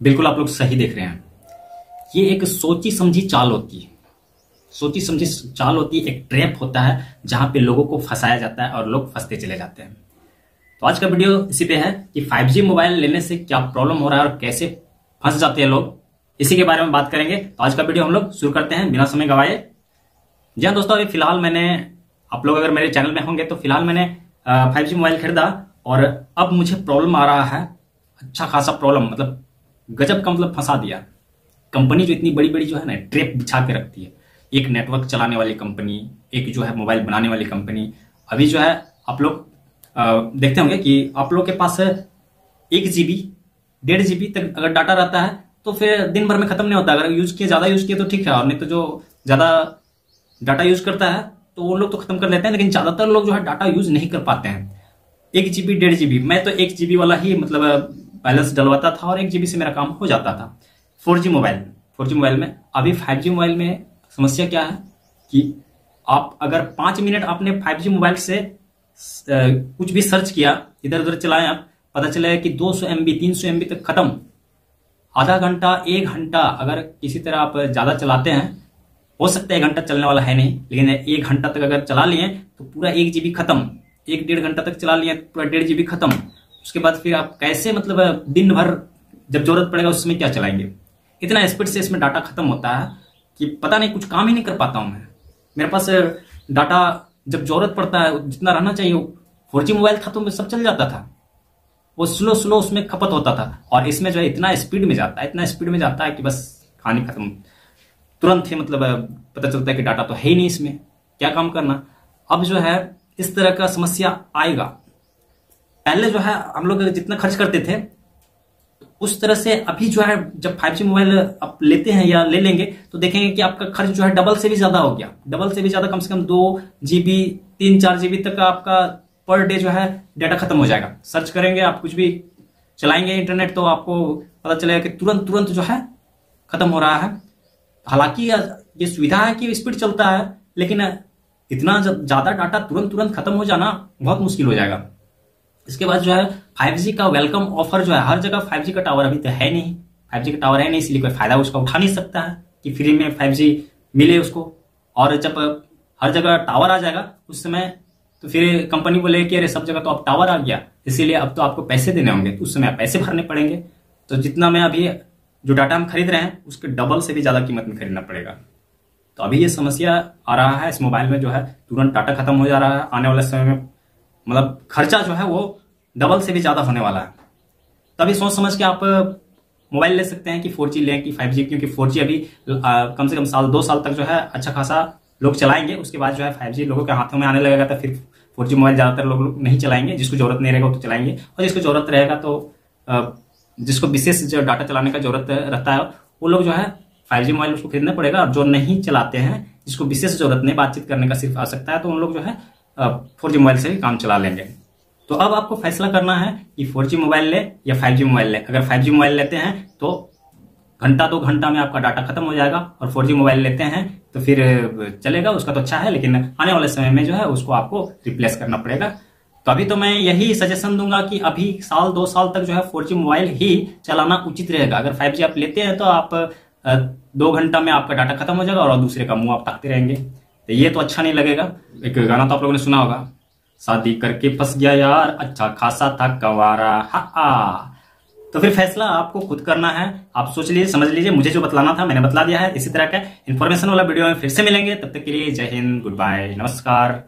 बिल्कुल आप लोग सही देख रहे हैं। ये एक सोची समझी चाल होती है। सोची समझी चाल होती है, एक ट्रैप होता है, जहाँ पे लोगों को फंसाया जाता है और लोग फंसते चले जाते हैं। तो आज का वीडियो इसी पे है कि 5G मोबाइल लेने से क्या प्रॉब्लम हो रहा है और कैसे फंस जाते हैं लोग। इसी के बारे में बात करेंगे। तो आज का वीडियो हम लोग शुरू करते हैं बिना समय गवाए। जी हाँ दोस्तों, अभी फ़िलहाल मैंने, आप लोग अगर मेरे चैनल में होंगे तो फ़िलहाल मैंने फाइव मोबाइल खरीदा और अब मुझे प्रॉब्लम आ रहा है। अच्छा खासा प्रॉब्लम मतलब गजब का मतलब फंसा दिया। कंपनी जो इतनी बड़ी बड़ी जो है ना, ट्रेप बिछा के रखती है। एक नेटवर्क चलाने वाली कंपनी, एक जो है मोबाइल बनाने वाली कंपनी। अभी जो है आप लोग देखते होंगे कि आप लोग के पास एक जीबी डेढ़ जीबी तक अगर डाटा रहता है तो फिर दिन भर में खत्म नहीं होता। अगर यूज़ किए, ज़्यादा यूज़ किए तो ठीक है, और नहीं तो जो ज़्यादा डाटा यूज़ करता है तो वो लोग तो खत्म कर लेते हैं, लेकिन ज़्यादातर लोग जो है डाटा यूज़ नहीं कर पाते हैं। एक जीबी डेढ़ जीबी मैं तो एक जीबी वाला ही मतलब बैलेंस डलवाता था और एक जीबी से मेरा काम हो जाता था। Four G mobile. Four G mobile में, अभी फाइव जी मोबाइल में समस्या क्या है कि आप अगर पाँच मिनट आपने फाइव जी मोबाइल से कुछ भी सर्च किया इधर उधर चलाए आप, पता चला कि दो सौ एमबी, तीन सौ एमबी तक खत्म। आधा घंटा, एक घंटा अगर किसी तरह आप ज़्यादा चलाते हैं, हो सकता है एक घंटा चलने वाला है नहीं, लेकिन एक घंटा तक अगर चला लिए तो पूरा एक जीबी खत्म। एक डेढ़ घंटा तक चला लिए पूरा डेढ़ जीबी खत्म। उसके बाद फिर आप कैसे मतलब दिन भर जब ज़रूरत पड़ेगा उसमें क्या चलाएँगे? इतना स्पीड से इसमें डाटा खत्म होता है कि पता नहीं कुछ काम ही नहीं कर पाता हूँ मैं। मेरे पास डाटा जब ज़रूरत पड़ता है, जितना रहना चाहिए, फोर जी मोबाइल था तो सब चल जाता था। वो स्लो स्लो उसमें खपत होता था। और इसमें जो है इतना स्पीड में जाता है, इतना स्पीड में जाता है कि बस कहानी खत्म। तुरंत ही मतलब पता चलता है कि डाटा तो है ही नहीं इसमें। क्या काम करना? अब जो है, इस तरह का समस्या आएगा। पहले जो है, हम लोग जितना खर्च करते थे, उस तरह से अभी जो है, जब 5G मोबाइल आप लेते हैं या ले लेंगे तो देखेंगे कि आपका खर्च जो है डबल से भी ज़्यादा हो गया। डबल से भी ज़्यादा कम से कम दो जीबी तीन चार जीबी तक आपका पर डे जो है डाटा खत्म हो जाएगा। सर्च करेंगे, आप कुछ भी चलाएँगे इंटरनेट तो आपको पता चलेगा कि तुरंत तुरंत जो है, खत्म हो रहा है। हालाँकि ये सुविधा है कि स्पीड चलता है, लेकिन इतना ज़्यादा डाटा तुरंत तुरंत खत्म हो जाना बहुत मुश्किल हो जाएगा। इसके बाद जो है 5G का वेलकम ऑफ़र जो है, हर जगह 5G का टावर अभी तो है नहीं। 5G का टावर है नहीं, इसलिए कोई फ़ायदा उसका उठा नहीं सकता है कि फ्री में 5G मिले उसको। और जब हर जगह टावर आ जाएगा, उस समय तो फिर कंपनी बोले कि अरे सब जगह तो अब टावर आ गया, इसीलिए अब तो आपको पैसे देने होंगे तो उस समय पैसे भरने पड़ेंगे। तो जितना मैं अभी जो डाटा हम खरीद रहे हैं, उसके डबल से भी ज़्यादा कीमत में खरीदना पड़ेगा। तो अभी ये समस्या आ रहा है, इस मोबाइल में जो है, तुरंत डाटा खत्म हो जा रहा है, आने वाले समय में मतलब खर्चा जो है वो डबल से भी ज़्यादा होने वाला है। तभी सोच समझ के आप मोबाइल ले सकते हैं कि फोर जी लें कि फाइव जी क्योंकि फोर जी अभी आ, कम से कम साल दो साल तक जो है अच्छा खासा लोग चलाएँगे। उसके बाद जो है फाइव जी लोगों के हाथों में आने लगेगा तो फिर फोर जी मोबाइल ज़्यादातर लोग नहीं चलाएँगे। जिसको ज़रूरत नहीं रहेगा तो चलाएँगे। और जिसको ज़रूरत रहेगा तो जिसको विशेष जो डाटा चलाने का ज़रूरत रहता है वो लोग जो है फाइव जी मोबाइल उसको खरीदना पड़ेगा। और जो नहीं चलाते हैं जिसको विशेष ज़रूरत नहीं बातचीत करने का सिर्फ़ आ सकता है तो उन लोग जो है फोर जी मोबाइल से ही काम चला लेंगे। तो अब आपको फैसला करना है कि फोर मोबाइल ले या फाइव मोबाइल ले। अगर फाइव मोबाइल लेते हैं तो घंटा दो घंटा में आपका डाटा खत्म हो जाएगा और फोर मोबाइल लेते हैं तो फिर चलेगा, उसका तो अच्छा है, लेकिन आने वाले समय में जो है, उसको आपको रिप्लेस करना पड़ेगा। तो अभी तो मैं यही सजेशन दूँगा कि अभी साल, दो साल तक जो है, फोर मोबाइल ही चलाना उचित रहेगा। अगर फाइव आप लेते हैं तो आप दो घंटा में आपका डाटा खत्म हो जाएगा और दूसरे का मुँह आप ताकते रहेंगे। तो ये तो अच्छा नहीं लगेगा। एक गाना तो आप लोगों ने सुना होगा। शादी करके फंस गया यार। अच्छा खासा था कवारा हा तो फिर फैसला आपको खुद करना है। आप सोच लीजिए, समझ लीजिए, मुझे जो बतलाना था मैंने बतला दिया है। इसी तरह का इन्फॉर्मेशन वाला वीडियो में फिर से मिलेंगे। तब तक के लिए जय हिंद गुड बाय नमस्कार।